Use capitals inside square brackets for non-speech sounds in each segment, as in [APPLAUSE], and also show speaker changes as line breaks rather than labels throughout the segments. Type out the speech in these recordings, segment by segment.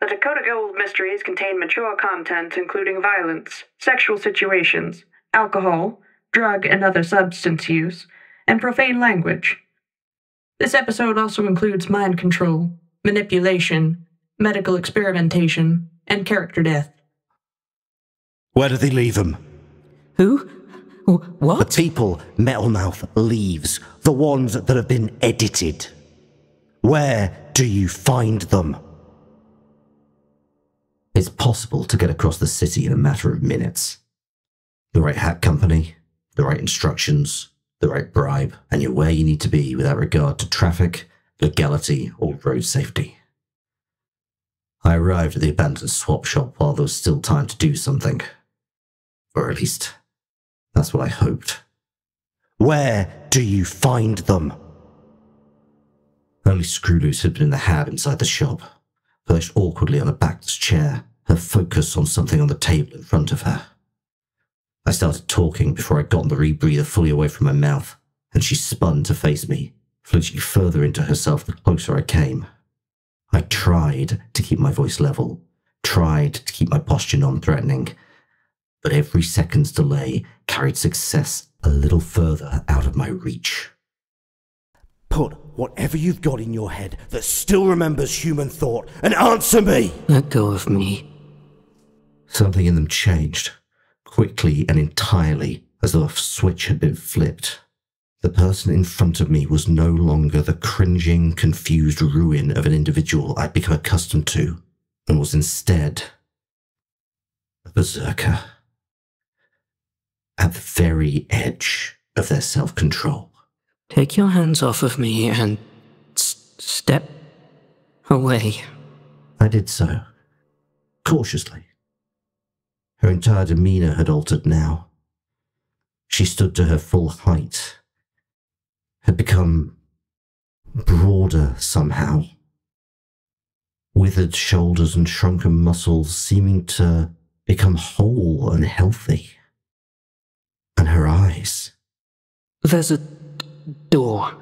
The Dakota Gold mysteries contain mature content including violence, sexual situations, alcohol, drug and other substance use, and profane language. This episode also includes mind control, manipulation, medical experimentation, and character death.
Where do they leave them?
Who? What?
The
What?
people Metalmouth leaves, the ones that have been edited. Where do you find them?
It's possible to get across the city in a matter of minutes. The right hat company, the right instructions, the right bribe, and you're where you need to be without regard to traffic, legality, or road safety. I arrived at the abandoned swap shop while there was still time to do something. Or at least, that's what I hoped.
Where do you find them?
Only Screwloose had been in the hab inside the shop, perched awkwardly on a backless chair, her focus on something on the table in front of her. I started talking before I'd gotten the rebreather fully away from my mouth, and she spun to face me, flinching further into herself the closer I came. I tried to keep my voice level, tried to keep my posture non-threatening, but every second's delay carried success a little further out of my reach.
Put whatever you've got in your head that still remembers human thought and answer me!
Let go of me.
Something in them changed, quickly and entirely, as though a switch had been flipped. The person in front of me was no longer the cringing, confused ruin of an individual I'd become accustomed to, and was instead a berserker. At the very edge of their self control.
Take your hands off of me and step away.
I did so, cautiously. Her entire demeanour had altered now. She stood to her full height, had become broader somehow. Withered shoulders and shrunken muscles seeming to become whole and healthy. And her eyes.
There's a door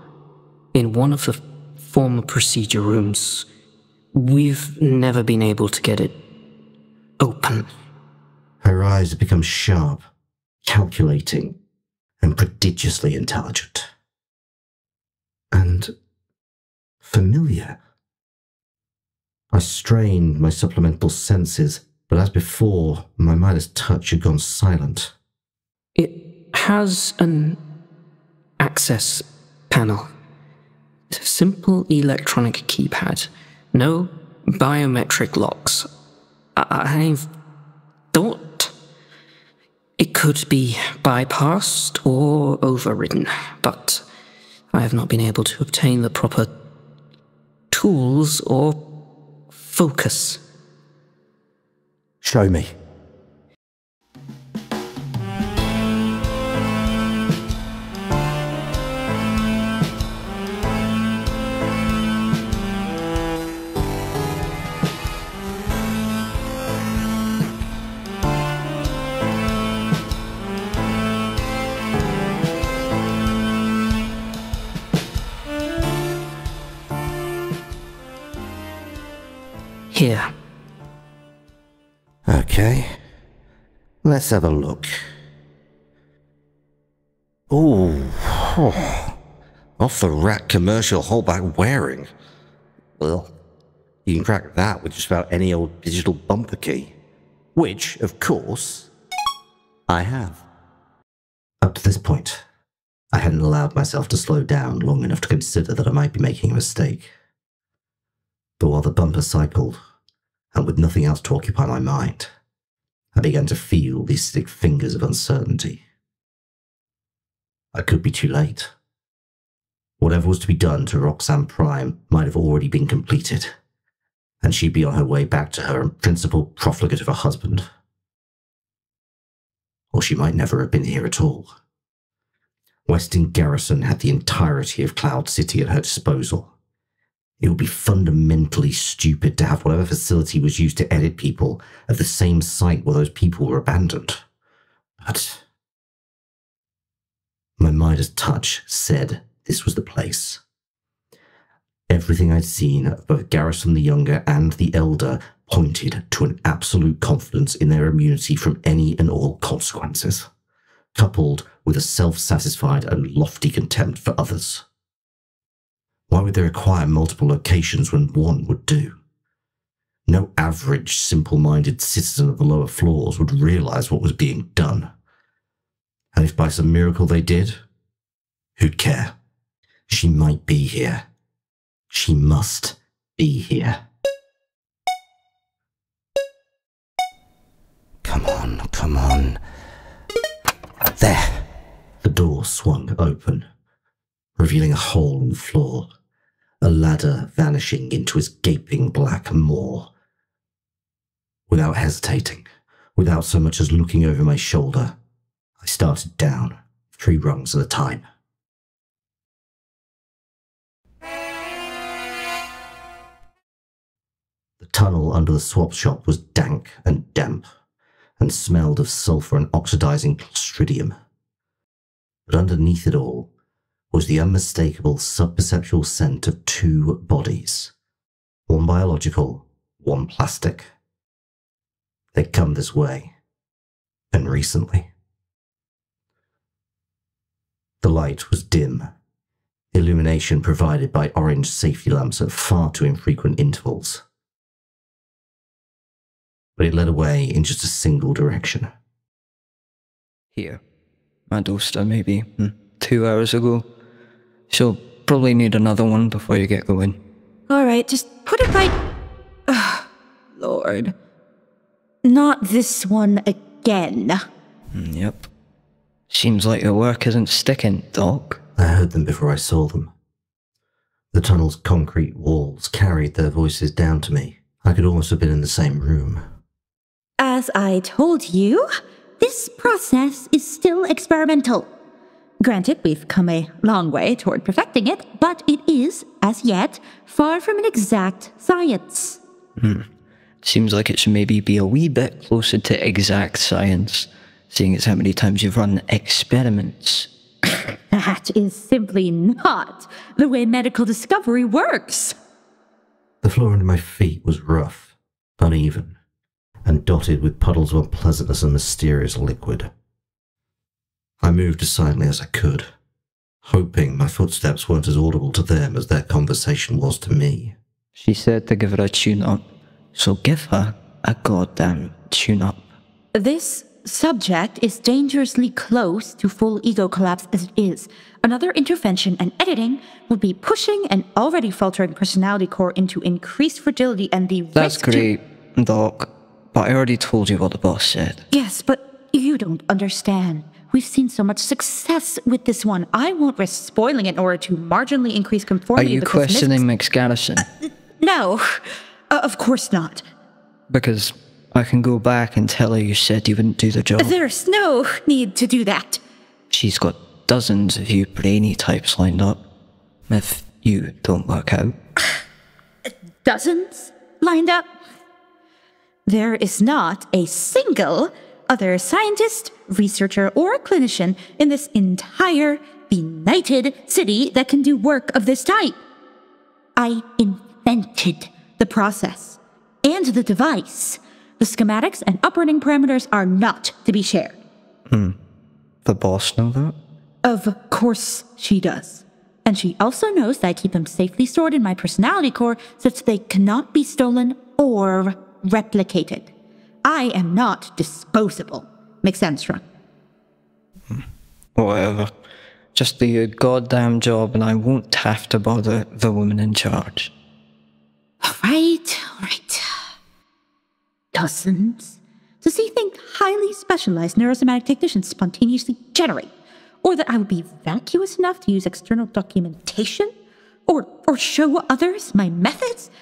in one of the former procedure rooms. We've never been able to get it open.
Her eyes had become sharp, calculating, and prodigiously intelligent. And familiar. I strained my supplemental senses, but as before, my Midas touch had gone silent.
It has an access panel. Simple electronic keypad. No biometric locks. I- I've thought it could be bypassed or overridden, but I have not been able to obtain the proper tools or focus.
Show me. Let's have a look. Ooh. oh. Off the rack commercial holdback wearing. Well, you can crack that with just about any old digital bumper key. Which, of course, I have.
Up to this point, I hadn't allowed myself to slow down long enough to consider that I might be making a mistake. But while the bumper cycled, and with nothing else to occupy my mind, I began to feel these thick fingers of uncertainty. I could be too late. Whatever was to be done to Roxanne Prime might have already been completed, and she'd be on her way back to her principal profligate of a husband. Or she might never have been here at all. Westing Garrison had the entirety of Cloud City at her disposal. It would be fundamentally stupid to have whatever facility was used to edit people at the same site where those people were abandoned. But my Midas touch said this was the place. Everything I'd seen of both Garrison the Younger and the Elder pointed to an absolute confidence in their immunity from any and all consequences, coupled with a self satisfied and lofty contempt for others. Why would they require multiple locations when one would do? No average, simple minded citizen of the lower floors would realize what was being done. And if by some miracle they did, who'd care? She might be here. She must be here.
Come on, come on. There.
The door swung open, revealing a hole in the floor, a ladder vanishing into its gaping black maw. Without hesitating, without so much as looking over my shoulder, I started down, three rungs at a time. The tunnel under the swap shop was dank and damp, and smelled of sulfur and oxidizing clostridium. But underneath it all was the unmistakable subperceptual scent of two bodies one biological, one plastic. They'd come this way, and recently. The light was dim, illumination provided by orange safety lamps at far too infrequent intervals but it led away in just a single direction.
Here. I dosed maybe hmm, two hours ago. She'll probably need another one before you get going.
Alright, just put it right... Ugh, Lord. Not this one again.
Hmm, Yep. Seems like your work isn't sticking, Doc.
I heard them before I saw them. The tunnel's concrete walls carried their voices down to me. I could almost have been in the same room.
As I told you, this process is still experimental. Granted, we've come a long way toward perfecting it, but it is, as yet, far from an exact science. Hmm.
Seems like it should maybe be a wee bit closer to exact science, seeing as how many times you've run experiments. [COUGHS]
That is simply not the way medical discovery works.
The floor under my feet was rough, uneven, and dotted with puddles of unpleasantness and mysterious liquid. I moved as silently as I could, hoping my footsteps weren't as audible to them as their conversation was to me.
She said to give her a tune up, so give her a goddamn tune up.
This subject is dangerously close to full ego collapse as it is. Another intervention and editing would be pushing an already faltering personality core into increased fragility and the
That's
risk to-
great, Doc, but I already told you what the boss said.
Yes, but you don't understand. We've seen so much success with this one. I won't risk spoiling it in order to marginally increase conformity. Are you
questioning Mix Garrison?
No, uh, of course not.
Because I can go back and tell her you said you wouldn't do the job.
There's no need to do that.
She's got dozens of you brainy types lined up. If you don't work out. [SIGHS]
Dozens lined up. There is not a single other scientist, researcher, or clinician in this entire benighted city that can do work of this type. I invented the process and the device. The schematics and operating parameters are not to be shared. Hmm.
The boss know that?
Of course she does. And she also knows that I keep them safely stored in my personality core such that they cannot be stolen or replicated. I am not disposable. Makes sense, right?
Whatever. Just do your goddamn job and I won't have to bother the woman in charge.
All right, all right. Dozens? Does he think highly specialized neurosomatic technicians spontaneously generate? Or that I would be vacuous enough to use external documentation? Or, or show others my methods?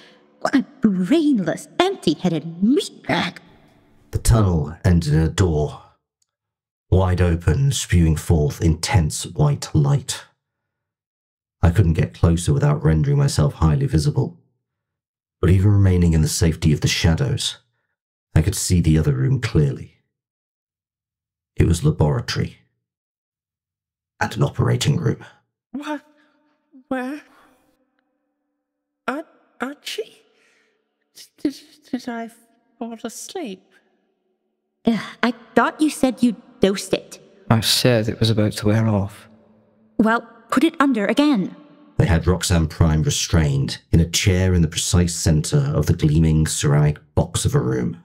What a brainless, empty headed meatbag.
The tunnel ended in a door, wide open, spewing forth intense white light. I couldn't get closer without rendering myself highly visible. But even remaining in the safety of the shadows, I could see the other room clearly. It was laboratory and an operating room.
What? Where? Archie? Did, did I fall asleep?
Ugh, I thought you said you dosed it.
I said it was about to wear off.
Well, put it under again.
They had Roxanne Prime restrained in a chair in the precise centre of the gleaming ceramic box of a room.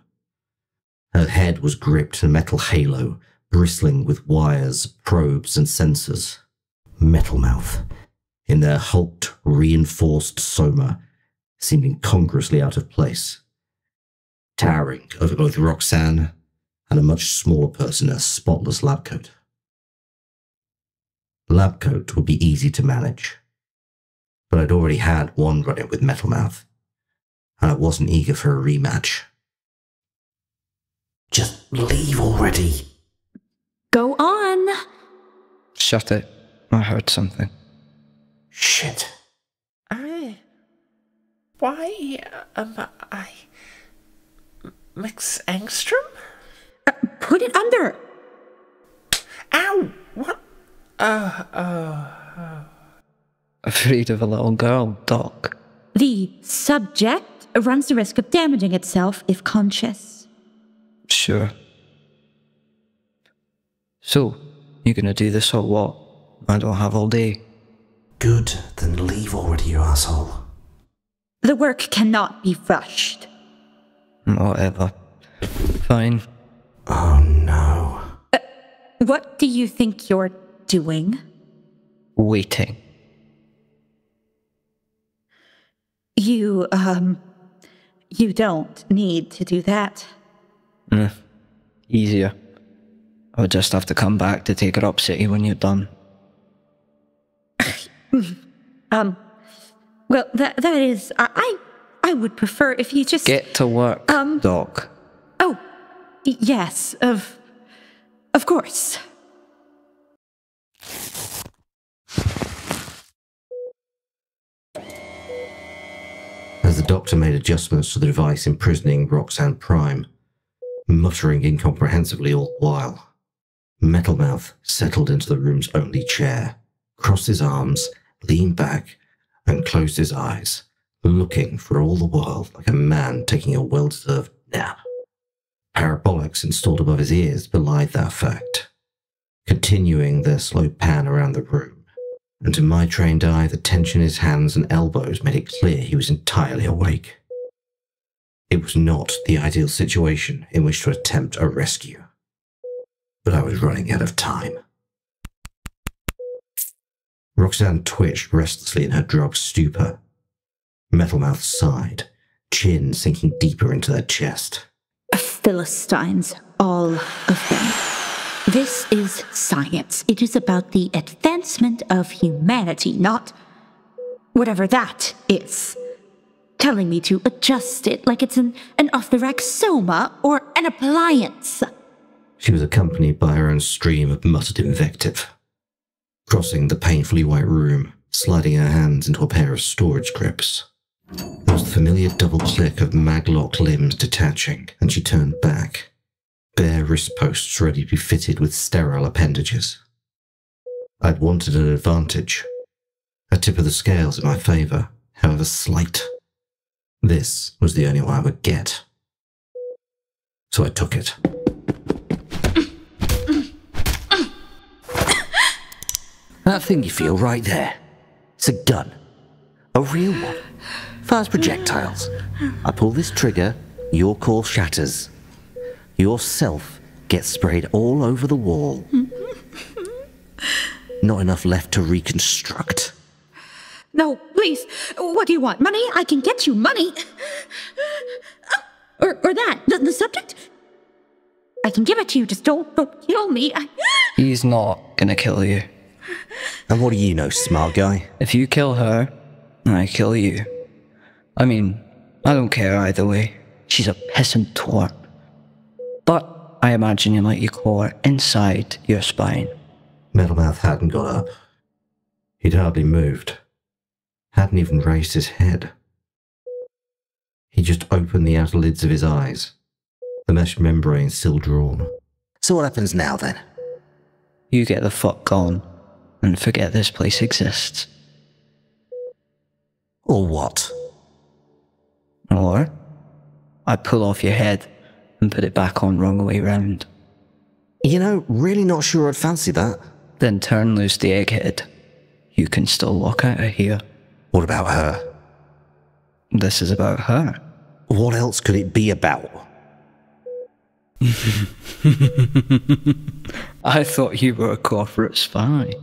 Her head was gripped in a metal halo, bristling with wires, probes, and sensors. Metalmouth, in their hulked, reinforced soma, seemed incongruously out of place, towering over both Roxanne and a much smaller person in a spotless lab coat. Lab coat would be easy to manage, but I'd already had one run in with Metalmouth, and I wasn't eager for a rematch. Just leave already.
Go on.
Shut it. I heard something.
Shit.
I. Why am I. Mix Angstrom?
Uh, put it under.
Ow! What? Uh, uh.
Afraid of a little girl, Doc.
The subject runs the risk of damaging itself if conscious.
Sure. So, you're gonna do this or what? I don't have all day.
Good, then leave already, you asshole.
The work cannot be rushed.
Whatever. Fine.
Oh no.
What do you think you're doing?
Waiting.
You, um, you don't need to do that.
Eh, easier. I would just have to come back to take her up city when you're done. [LAUGHS]
Um, well, that that is, I, I, I would prefer if you just
Get to work,
Um.
Doc.
Yes, of, of course.
As the doctor made adjustments to the device imprisoning Roxanne Prime, muttering incomprehensibly all the while, Metalmouth settled into the room's only chair, crossed his arms, leaned back, and closed his eyes, looking for all the world like a man taking a well deserved nap. Parabolics installed above his ears belied that fact, continuing their slow pan around the room and to my trained eye, the tension in his hands and elbows made it clear he was entirely awake. It was not the ideal situation in which to attempt a rescue, but I was running out of time. Roxanne twitched restlessly in her drug stupor. Metalmouth sighed, chin sinking deeper into their chest.
Philistines, all of them. This is science. It is about the advancement of humanity, not whatever that is. Telling me to adjust it like it's an, an off the rack soma or an appliance.
She was accompanied by her own stream of muttered invective. Crossing the painfully white room, sliding her hands into a pair of storage grips. There was the familiar double click of maglock limbs detaching, and she turned back. Bare wrist posts ready to be fitted with sterile appendages. I'd wanted an advantage. A tip of the scales in my favour, however slight. This was the only one I would get. So I took it. That thing you feel right there. It's a gun. A real one. Fires projectiles. I pull this trigger, your core shatters. Yourself gets sprayed all over the wall. Not enough left to reconstruct.
No, please. What do you want? Money? I can get you money. Uh, or, or that. The, the subject? I can give it to you. Just don't, don't kill me. I...
He's not gonna kill you.
And what do you know, smart guy?
If you kill her, I kill you. I mean, I don't care either way. She's a peasant twerp. But I imagine you like your core inside your spine.
Metalmouth hadn't got up. He'd hardly moved. Hadn't even raised his head. He just opened the outer lids of his eyes, the mesh membrane still drawn.
So what happens now then?
You get the fuck gone and forget this place exists.
Or what?
Or I pull off your head and put it back on wrong way round.
You know, really not sure I'd fancy that.
Then turn loose the egghead. You can still walk out of here.
What about her?
This is about her.
What else could it be about? [LAUGHS]
I thought you were a corporate spy.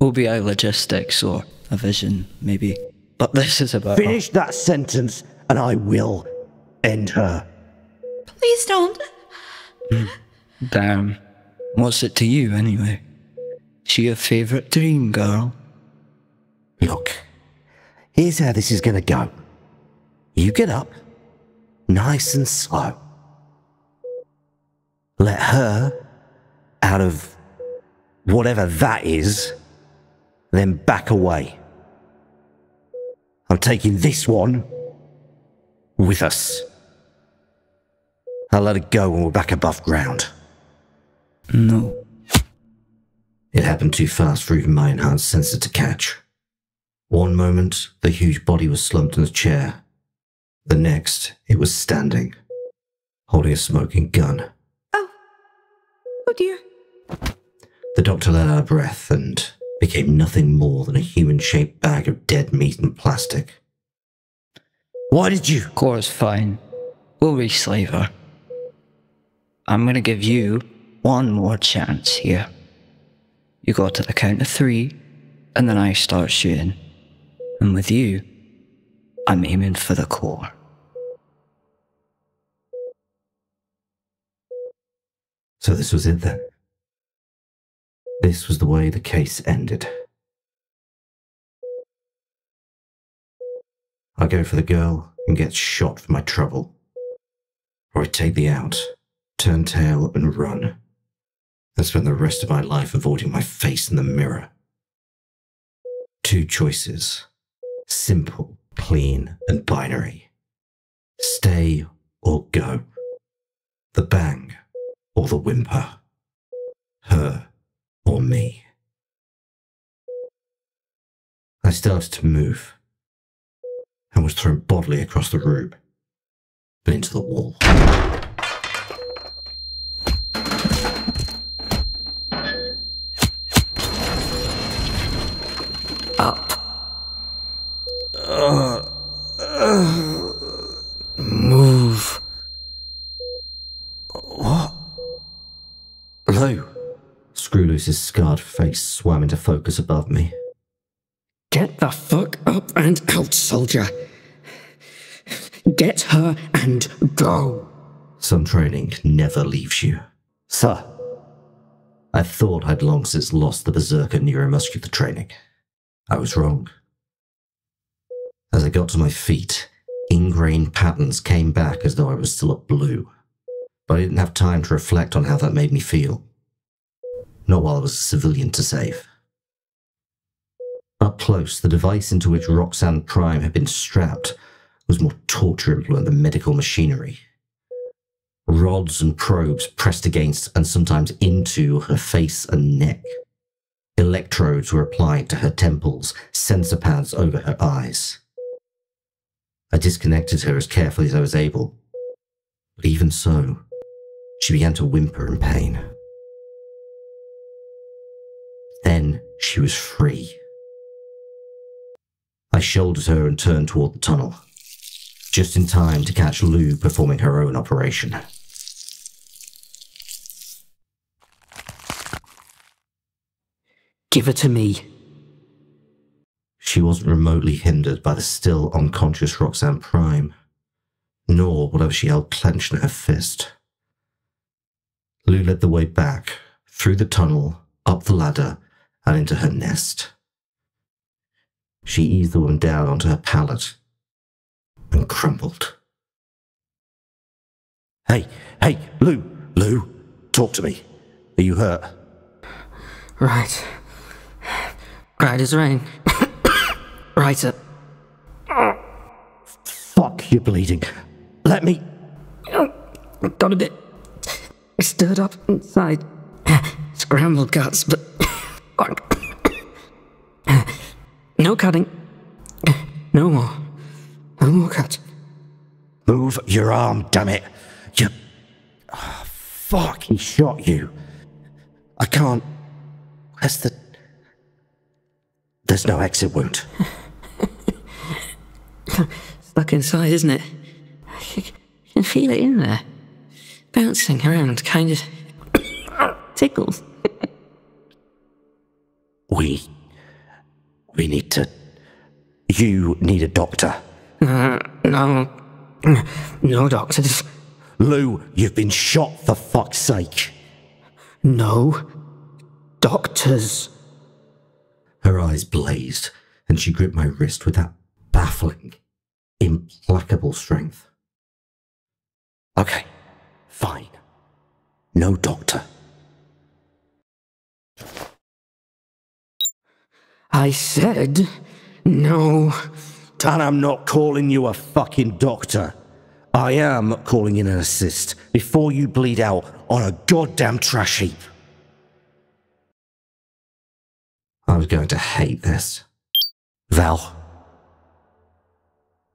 OBI logistics or a vision, maybe. But this is about.
Finish that sentence and I will end her.
Please don't.
Damn. What's it to you, anyway? She your favourite dream girl?
Look, here's how this is gonna go. You get up, nice and slow. Let her out of whatever that is, then back away. I'm taking this one with us. I'll let it go when we're back above ground.
No.
It happened too fast for even my enhanced sensor to catch. One moment, the huge body was slumped in a chair. The next, it was standing, holding a smoking gun.
Oh. Oh dear.
The doctor let out a breath and became nothing more than a human shaped bag of dead meat and plastic.
Why did you?
Cora's fine. We'll reslave her. I'm gonna give you one more chance here. You go to the count of three, and then I start shooting. And with you, I'm aiming for the core.
So this was it then. This was the way the case ended. I go for the girl and get shot for my trouble. Or I take the out, turn tail and run. And spend the rest of my life avoiding my face in the mirror. Two choices. Simple, clean, and binary. Stay or go. The bang or the whimper. Her or me. I started to move and was thrown bodily across the room and into the wall.
Up.
Move. What? Lugh.
Screwloose's scarred face swam into focus above me.
Get the fuck up and out, soldier. Get her and go.
Some training never leaves you.
Sir.
I thought I'd long since lost the berserker neuromuscular training. I was wrong. As I got to my feet, ingrained patterns came back as though I was still a blue. But I didn't have time to reflect on how that made me feel. Not while I was a civilian to save. Up close, the device into which Roxanne Prime had been strapped was more torture implement than medical machinery. Rods and probes pressed against and sometimes into her face and neck. Electrodes were applied to her temples, sensor pads over her eyes. I disconnected her as carefully as I was able. But even so, she began to whimper in pain. Then she was free. I shouldered her and turned toward the tunnel, just in time to catch Lugh performing her own operation.
Give her to me.
She wasn't remotely hindered by the still unconscious Roxanne Prime, nor whatever she held clenched in her fist. Lugh led the way back, through the tunnel, up the ladder, and into her nest. She eased the woman down onto her pallet and crumpled.
Hey, hey, Lugh, Lugh, talk to me. Are you hurt?
Right. [COUGHS] Right as rain. right up.
Fuck, you're bleeding. Let me.
Got a bit stirred up inside. Scrambled guts, but. [COUGHS] no cutting. No more. More cut.
Move your arm, damn it. You. Oh, fuck, he shot you. I can't. Where's the. There's no exit wound. [LAUGHS]
Stuck inside, isn't it? [LAUGHS] You can feel it in there. Bouncing around, kind of [COUGHS] tickles.
We. We need to. You need a doctor. [LAUGHS]
No. No doctors.
Lugh, you've been shot for fuck's sake.
No doctors.
Her eyes blazed, and she gripped my wrist with that baffling, implacable strength.
Okay, fine. No doctor.
I said no.
And I'm not calling you a fucking doctor. I am calling in an assist before you bleed out on a goddamn trash heap.
I was going to hate this.
Val,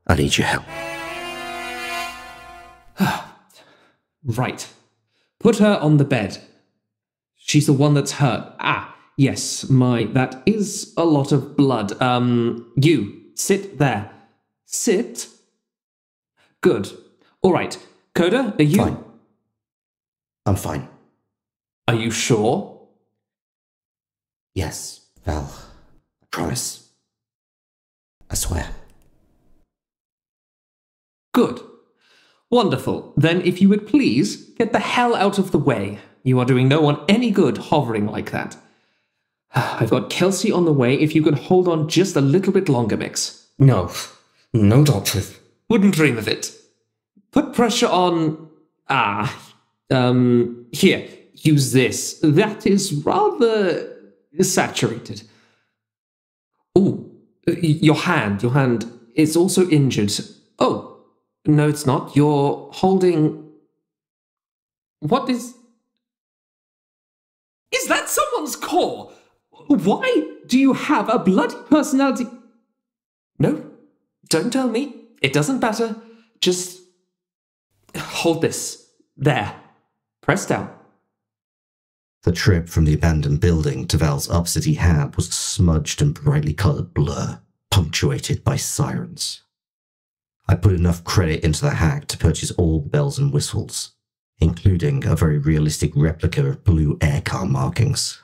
I need your help. [SIGHS]
Right. Put her on the bed. She's the one that's hurt. Ah, yes, my, that is a lot of blood. Um, you, sit there. Sit. Good. All right. Coda, are you.
Fine. I'm fine.
Are you sure?
Yes, Val. I promise. I swear.
Good. Wonderful. Then, if you would please get the hell out of the way. You are doing no one any good hovering like that. [SIGHS] I've got Kelsey on the way if you could hold on just a little bit longer, Mix.
No. No doctors.
Wouldn't dream of it. Put pressure on. Ah. Um. Here, use this. That is rather saturated. Oh, your hand. Your hand is also injured. Oh, no, it's not. You're holding. What is. Is that someone's core? Why do you have a bloody personality? No, don't tell me. It doesn't matter. Just hold this. There. Press down.
The trip from the abandoned building to Val's upcity hab was a smudged and brightly coloured blur, punctuated by sirens. I put enough credit into the hack to purchase all the bells and whistles, including a very realistic replica of blue aircar markings.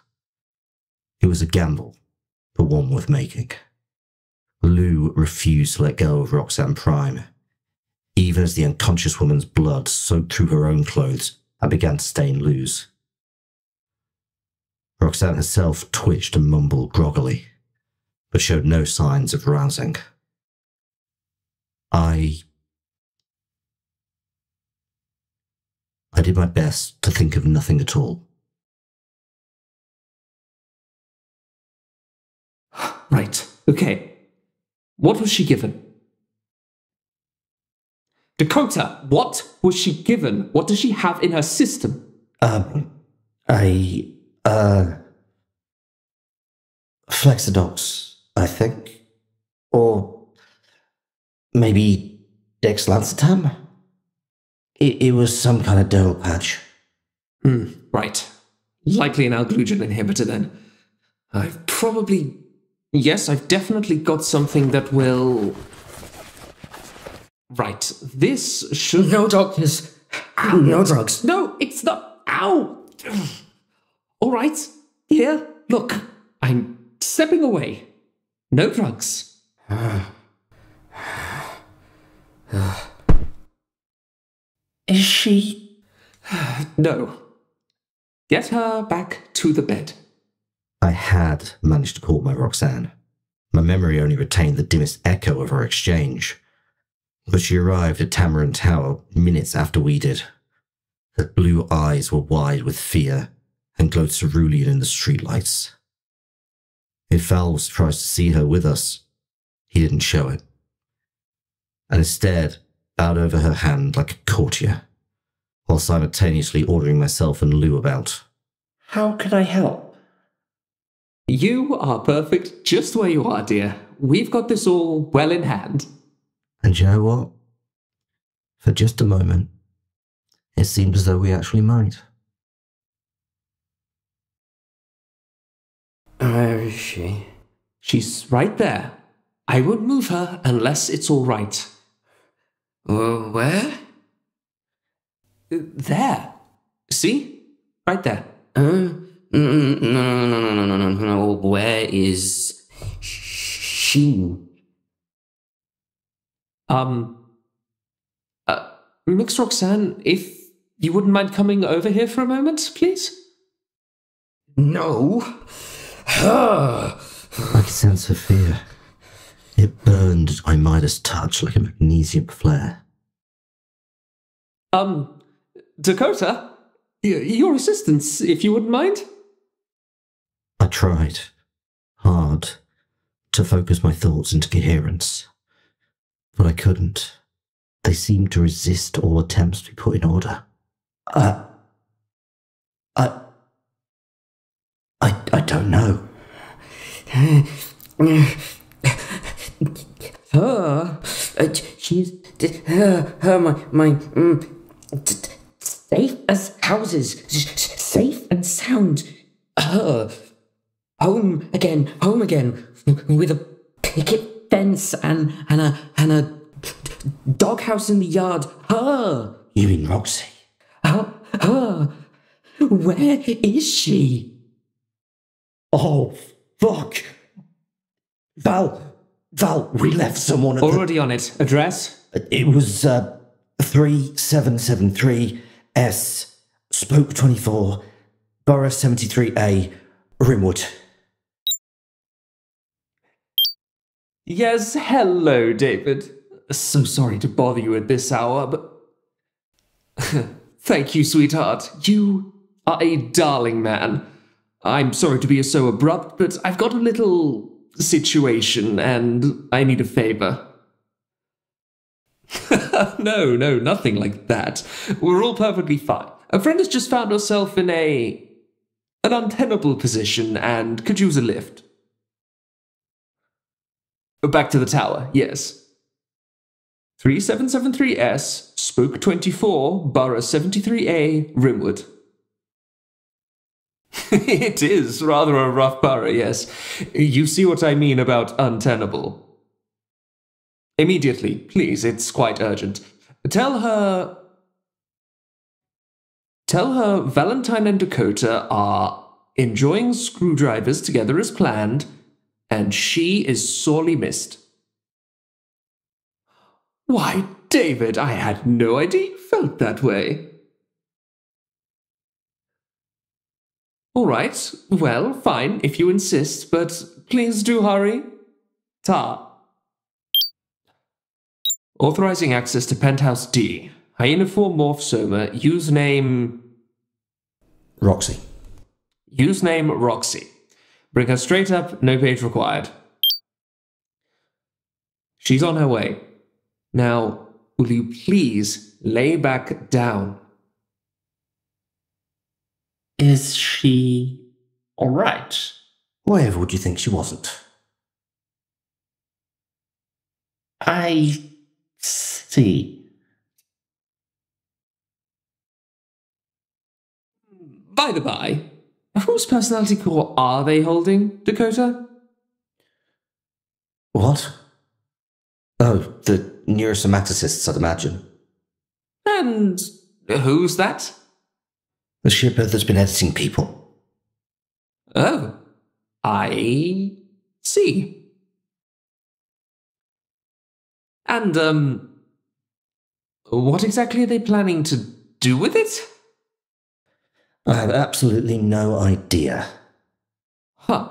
It was a gamble, but one worth making. Lugh refused to let go of Roxanne Prime, even as the unconscious woman's blood soaked through her own clothes and began to stain Lugh's. Roxanne herself twitched and mumbled groggily, but showed no signs of rousing. I. I did my best to think of nothing at all.
Right. Okay. What was she given? Dakota, what was she given? What does she have in her system?
Um, I, uh, Flexidox, I think. Or maybe Dexlanstam? It, it was some kind of dermal patch.
Hmm, right. Likely an alglugen inhibitor then. I've probably. Yes, I've definitely got something that will. Right. This should.
No doctors. No drugs.
No, it's not. Ow! All right. Here, look. I'm stepping away. No drugs.
Is she?
No. Get her back to the bed.
I had managed to call my Roxanne. My memory only retained the dimmest echo of our exchange. But she arrived at Tamarin Tower minutes after we did. Her blue eyes were wide with fear and glowed cerulean in the streetlights. If Val was surprised to see her with us, he didn't show it. And instead bowed over her hand like a courtier, while simultaneously ordering myself and Lugh about.
How can I help?
You are perfect just where you are, dear. We've got this all well in hand.
And you know what? For just a moment, it seemed as though we actually might.
Where is she?
She's right there. I won't move her unless it's all right.
Uh, where?
Uh, There. See? Right there.
Uh, no, no, no, no, no, no, no. Where is she?
Um, uh, Mix Roxanne, if you wouldn't mind coming over here for a moment, please?
No. [SIGHS]
My sense of fear. It burned at my Midas touch like a magnesium flare.
Um, Dakota, your assistance, if you wouldn't mind?
I tried, hard, to focus my thoughts into coherence. But I couldn't. They seemed to resist all attempts to be put in order.
Uh, I, I, I don't know. Her, uh, she's her, her, my, my, mm, safe as houses, safe and sound. Her, home again, home again, with a picket fence and and a and a doghouse in the yard. Her.
You mean Roxy?
Her, her. Where is she?
Oh, fuck! Val, Val, we left someone at
Already on it. Address?
It was, uh, 3773S, Spoke 24, Borough 73A, Rimwood.
Yes, hello, David. So sorry to bother you at this hour, but. [LAUGHS] Thank you, sweetheart. You are a darling man. I'm sorry to be so abrupt, but I've got a little situation and I need a favor. [LAUGHS] no, no, nothing like that. We're all perfectly fine. A friend has just found herself in a. an untenable position and could use a lift. Back to the tower, yes. 3773S, Spoke 24, Borough 73A, Rimwood. [LAUGHS] it is rather a rough borough, yes. You see what I mean about untenable. Immediately, please, it's quite urgent. Tell her. Tell her Valentine and Dakota are enjoying screwdrivers together as planned, and she is sorely missed. Why, David, I had no idea you felt that way. All right, well, fine, if you insist, but please do hurry. Ta. Authorizing access to Penthouse D. Hyenoform Morphsoma, username.
Roxy.
Username Roxy. Bring her straight up, no page required. She's on her way. Now, will you please lay back down?
Is she alright?
Wherever would you think she wasn't?
I see.
By the by, whose personality core are they holding, Dakota?
What? Oh, the neurosomaticist's, I'd imagine.
And who's that?
The shipper that's been editing people.
Oh, I see. And, um, what exactly are they planning to do with it?
I have absolutely no idea.
Huh.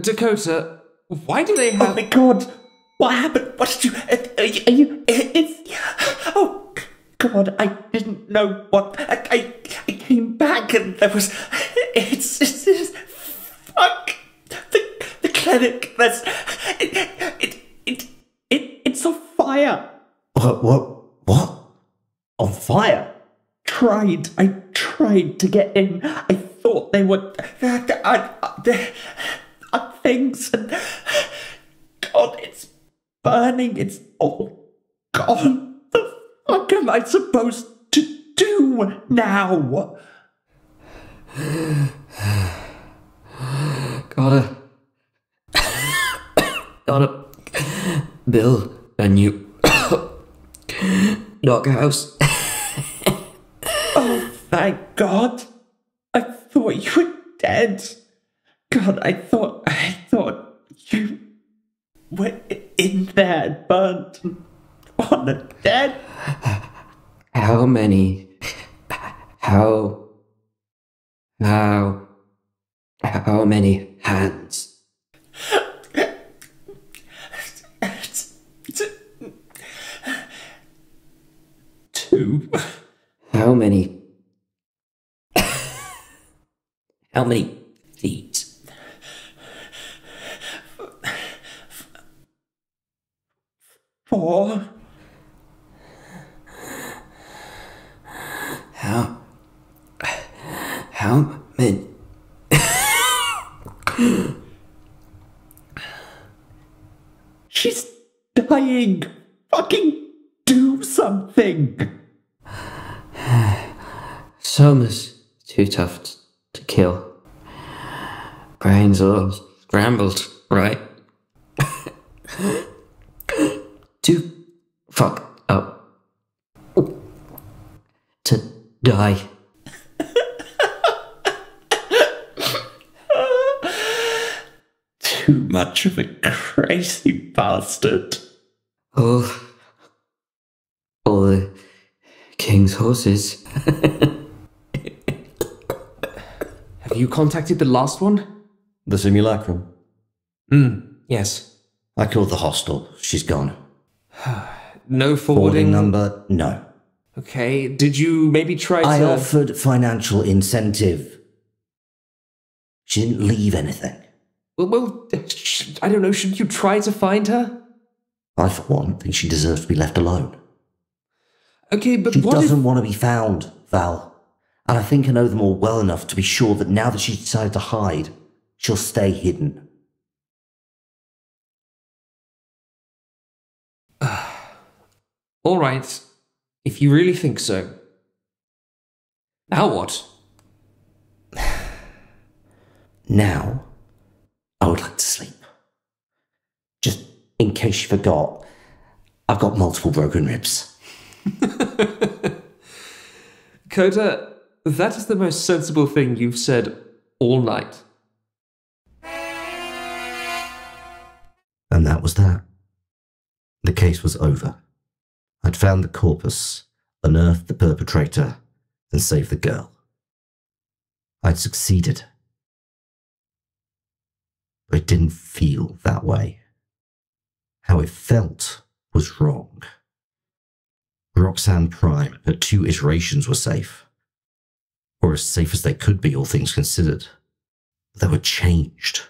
Dakota, why do they have.
Oh
have.
my god! What happened? What did you. Are you. Are you it's. Oh god, I didn't know what. I, I, I came back and there was. It's. It's. it's fuck! The, the clinic, there's. It, it, it, it, it's on fire!
What? What? What?
On fire? Tried. I tried to get in. I thought they were. I, I, there are uh, things and. God, it's burning. It's all gone. The fuck am I supposed to do now?
Gotta. [COUGHS] Gotta. Bill, and new. Doghouse.
Oh, thank God. I thought you were dead. God, I thought, I thought you were in there, burnt on a dead.
How many. How. How. How many hands? How many. How many feet?
Four.
How. How many.
She's dying. Fucking do something.
Soma's too tough t- to kill. Brains all scrambled, right? [LAUGHS] too fucked up to die.
Too much of a crazy bastard.
All. all the king's horses. [LAUGHS]
You contacted the last one?
The simulacrum.
Hmm, yes.
I called the hostel. She's gone. [SIGHS]
No
Forwarding
forwarding.
number? No.
Okay, did you maybe try
I
to.
offered financial incentive. She didn't leave anything.
Well, well, I don't know, shouldn't you try to find her?
I, for one, think she deserves to be left alone.
Okay, but
She doesn't want to be found, Val. And I think I know them all well enough to be sure that now that she's decided to hide, she'll stay hidden. [SIGHS]
All right, if you really think so. Now what? [SIGHS]
Now, I would like to sleep. Just in case you forgot, I've got multiple broken ribs. [LAUGHS]
Coda, that is the most sensible thing you've said all night.
And that was that. The case was over. I'd found the corpus, unearthed the perpetrator, and saved the girl. I'd succeeded. But it didn't feel that way. How it felt was wrong. Roxanne Prime, her two iterations were safe. Or as safe as they could be, all things considered. They were changed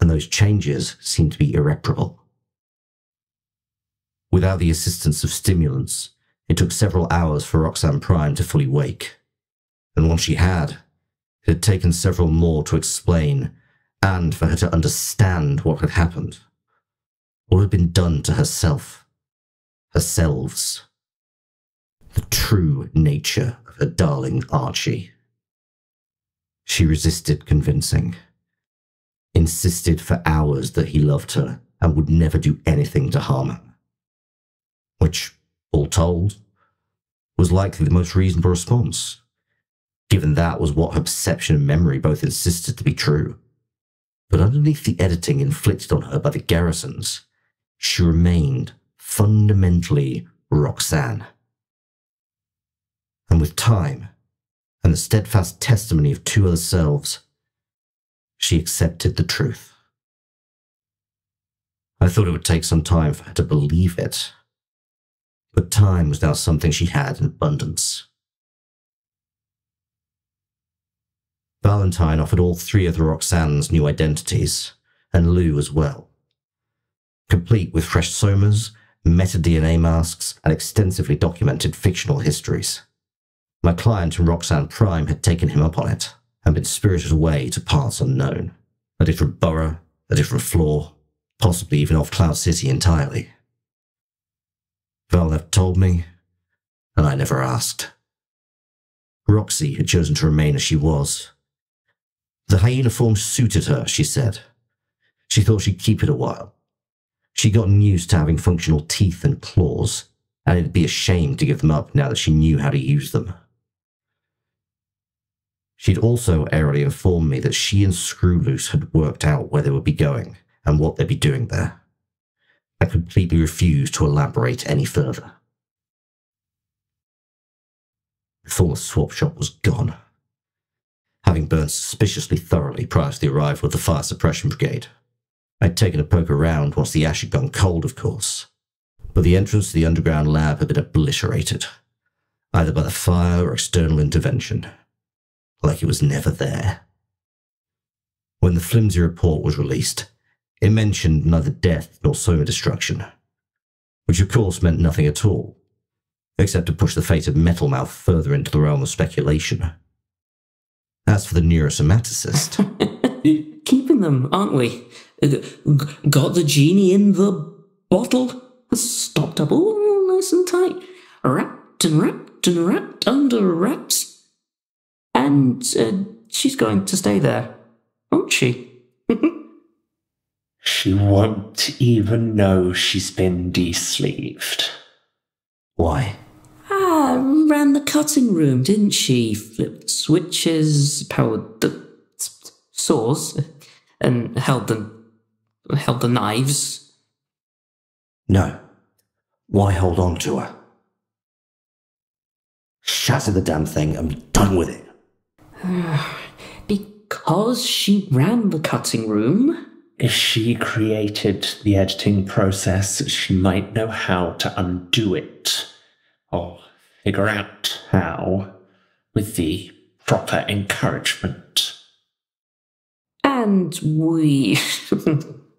and those changes seemed to be irreparable. Without the assistance of stimulants, it took several hours for Roxanne Prime to fully wake. And once she had, it had taken several more to explain and for her to understand what had happened. What had been done to herself, herselves, the true nature of her darling Archie. She resisted convincing insisted for hours that he loved her and would never do anything to harm her. Which, all told, was likely the most reasonable response, given that was what her perception and memory both insisted to be true. But underneath the editing inflicted on her by the garrisons, she remained fundamentally Roxanne. And with time, and the steadfast testimony of two other selves, she accepted the truth. I thought it would take some time for her to believe it, but time was now something she had in abundance. Valentine offered all three of the Roxannes new identities, and Lugh as well. Complete with fresh somas, meta-DNA masks, and extensively documented fictional histories. My client and Roxanne Prime had taken him up on it and been spirited away to parts unknown. A different borough, a different floor, possibly even off Cloud City entirely. Val never told me, and I never asked. Roxy had chosen to remain as she was. The hyena form suited her, she said. She thought she'd keep it a while. She'd gotten used to having functional teeth and claws, and it'd be a shame to give them up now that she knew how to use them. She'd also airily informed me that she and Screwloose had worked out where they would be going and what they'd be doing there. I completely refused to elaborate any further. The swap shop was gone. Having burned suspiciously thoroughly prior to the arrival of the fire suppression brigade, I'd taken a poke around once the ash had gone cold, of course, but the entrance to the underground lab had been obliterated, either by the fire or external intervention, like it was never there. When the flimsy report was released, it mentioned neither death nor soma destruction, which of course meant nothing at all, except to push the fate of Metalmouth further into the realm of speculation. As for the neurosomaticist, [LAUGHS]
Keeping them, aren't we? Got the genie in the bottle, stopped up all nice and tight, wrapped and wrapped and wrapped under wraps. And uh, she's going to stay there, won't she? [LAUGHS]
She won't even know she's been de-sleeved.
why?
Ah, ran the cutting room, didn't she? Flipped switches, powered the saws, and held the held the knives.
No. Why hold on to her? Shatter the damn thing. I'm done with it. [SIGHS]
Because she ran the cutting room.
If she created the editing process, she might know how to undo it. Or figure out how with the proper encouragement.
And we, [LAUGHS]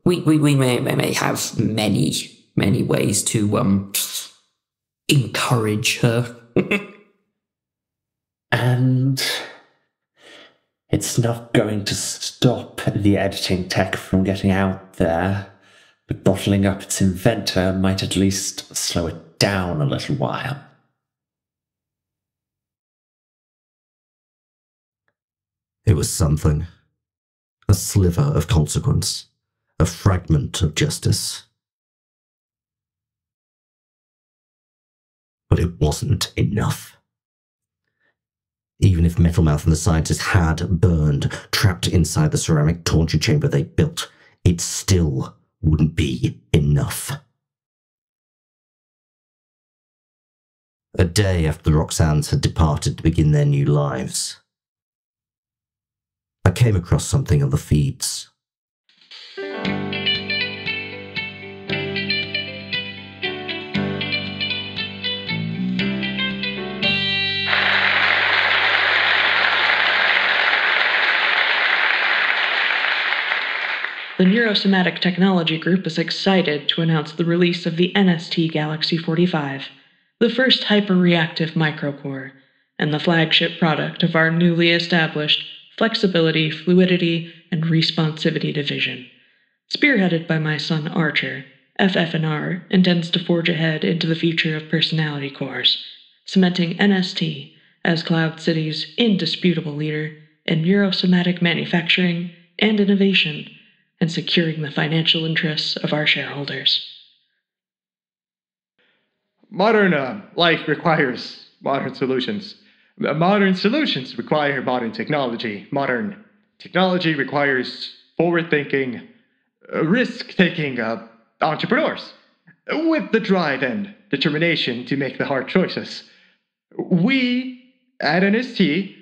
we, we, we may, may, may have many, many ways to, um, encourage her. [LAUGHS]
And it's not going to stop the editing tech from getting out there, but bottling up its inventor might at least slow it down a little while.
It was something. A sliver of consequence. A fragment of justice. But it wasn't enough. Even if Metalmouth and the scientists had burned, trapped inside the ceramic torture chamber they built, it still wouldn't be enough. A day after the Roxannes had departed to begin their new lives, I came across something on the feeds.
The Neurosomatic Technology Group is excited to announce the release of the NST Galaxy 45, the first hyperreactive microcore, and the flagship product of our newly established Flexibility, Fluidity, and Responsivity Division. Spearheaded by my son Archer, FF&R intends to forge ahead into the future of personality cores, cementing NST as Cloud City's indisputable leader in neurosomatic manufacturing and innovation and securing the financial interests of our shareholders.
Modern uh, life requires modern solutions. Uh, Modern solutions require modern technology. Modern technology requires forward thinking, risk taking uh, entrepreneurs with the drive and determination to make the hard choices. We at NST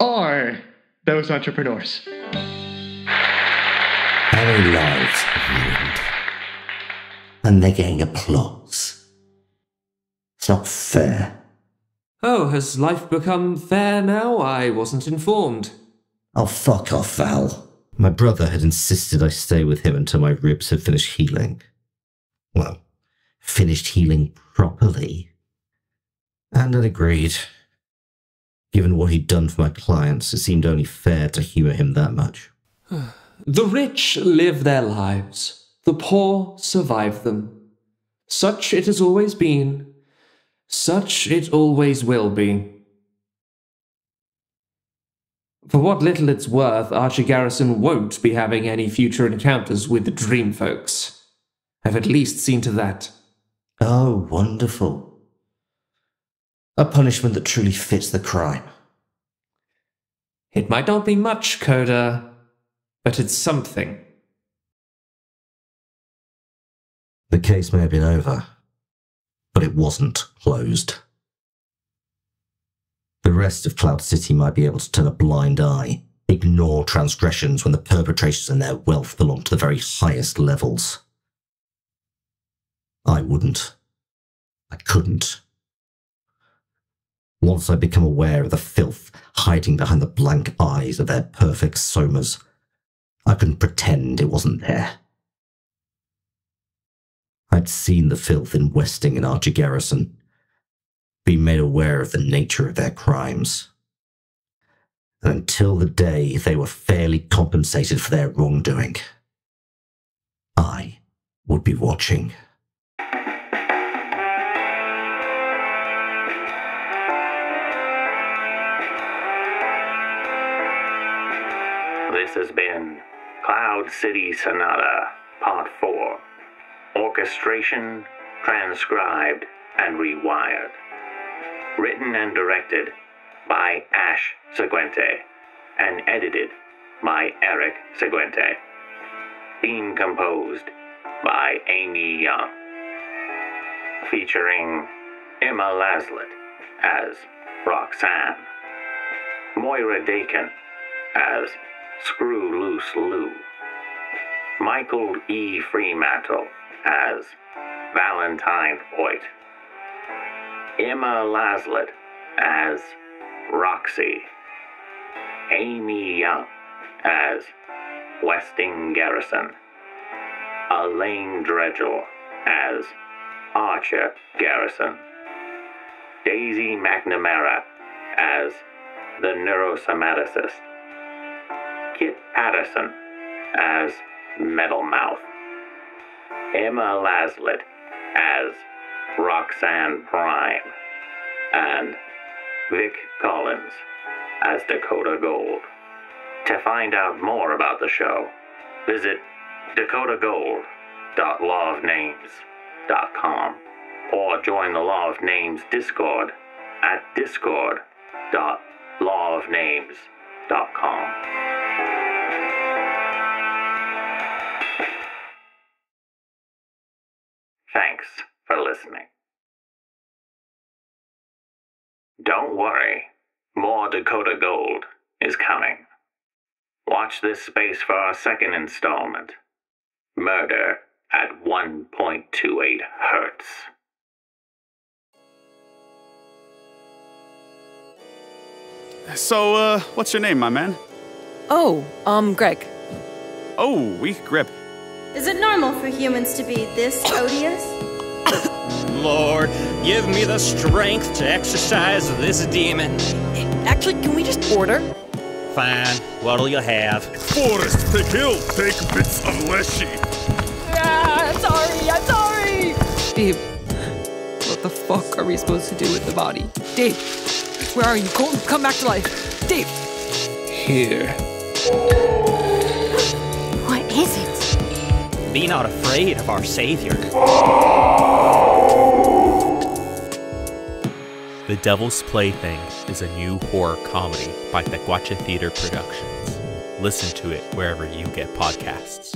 are those entrepreneurs.
Our lives are ruined. And they're getting applause. It's not fair.
Oh, has life become fair now? I wasn't informed.
Oh, fuck off, Val. My brother had insisted I stay with him until my ribs had finished healing. Well, finished healing properly. And I'd agreed. Given what he'd done for my clients, it seemed only fair to humour him that much. [SIGHS] [SIGHS]
The rich live their lives, the poor survive them. Such it has always been. Such it always will be. For what little it's worth, Archie Garrison won't be having any future encounters with the Dream Folks. I've at least seen to that.
Oh, wonderful. A punishment that truly fits the crime.
It might not be much, Coda, but it's something.
The case may have been over, but it wasn't closed. The rest of Cloud City might be able to turn a blind eye, ignore transgressions when the perpetrators and their wealth belong to the very highest levels. I wouldn't. I couldn't. Once I become aware of the filth hiding behind the blank eyes of their perfect somas, I couldn't pretend it wasn't there. I'd seen the filth in Westing and Archie Garrison, been made aware of the nature of their crimes. And until the day they were fairly compensated for their wrongdoing, I would be watching.
Cloud City Sonata, Part 4. Orchestration, transcribed, and rewired. Written and directed by Ash Seguinte, and edited by Erik Seguinte. Theme composed by Amy Young. Featuring Emma Laslette as Roxanne, Moira Daykin as Screw Loose Lugh, Michael E. Fremantle as Valentine Voight, Emma Laslette as Roxy, Amy Young as Westing Garrison, Alain D'Regel as Archer Garrison, Daisy McNamara as the neurosomaticist, Kit Paterson as Metalmouth, Emma Laslette as Roxanne Prime, and Vic Collins as Dakota Gold. To find out more about the show, visit dakotagold.lawofnames.com or join the Law of Names Discord at discord.lawofnames.com. Thanks for listening. Don't worry, more Dakota Gold is coming. Watch this space for our second installment Murder at 1.28 hertz.
So, uh, what's your name, my man?
Oh, um, Greg.
Oh, weak grip.
Is it normal for humans to be this odious? [COUGHS]
Lord, give me the strength to exercise this demon.
Actually, can we just order?
Fine. What'll you have?
Forest, take hill, take bits of leshy.
Ah, I'm sorry, I'm sorry! Dave, what the fuck are we supposed to do with the body? Dave, where are you? Colton, come back to life. Dave!
Here.
What is it?
Be not afraid of our savior.
The Devil's Plaything is a new horror comedy by Tecuache Theater Productions. Listen to it wherever you get podcasts.